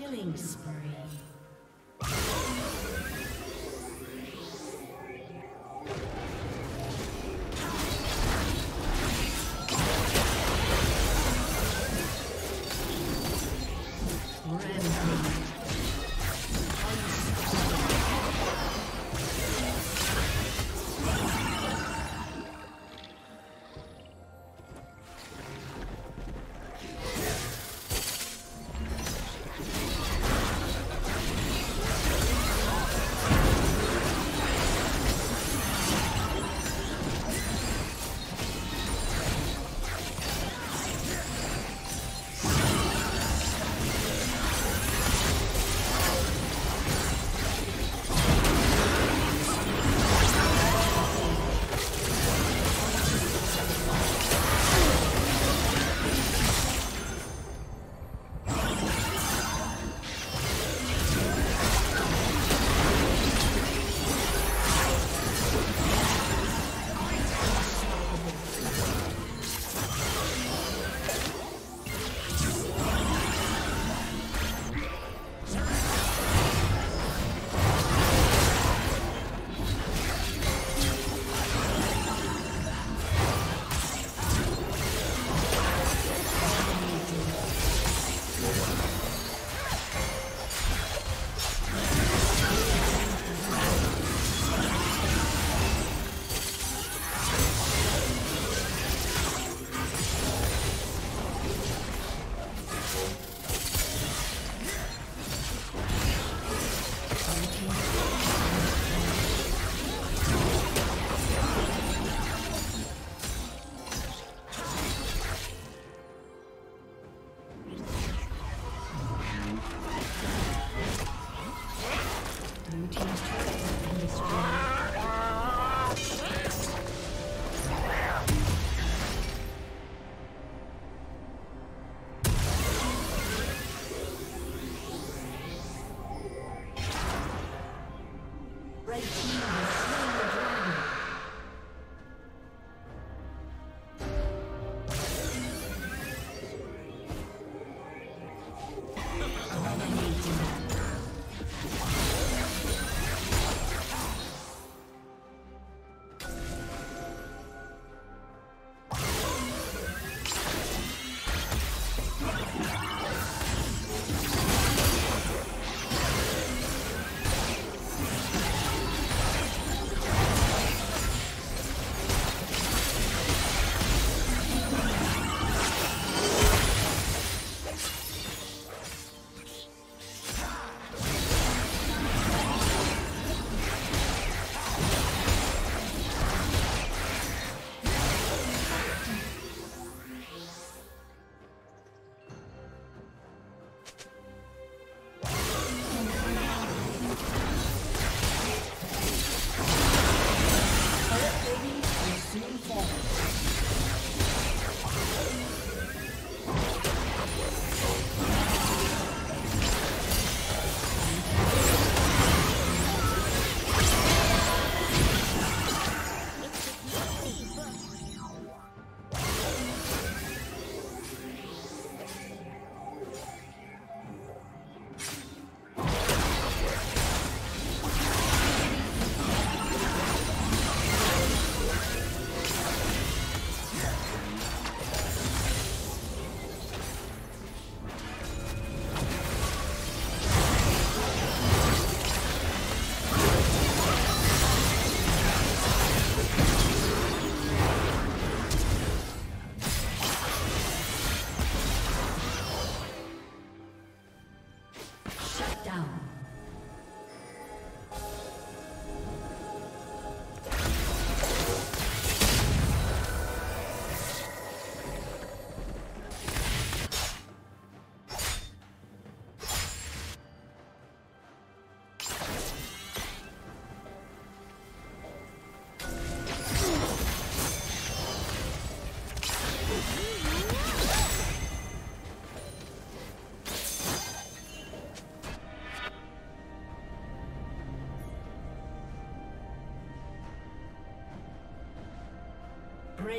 Killing spree.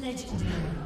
Legendary.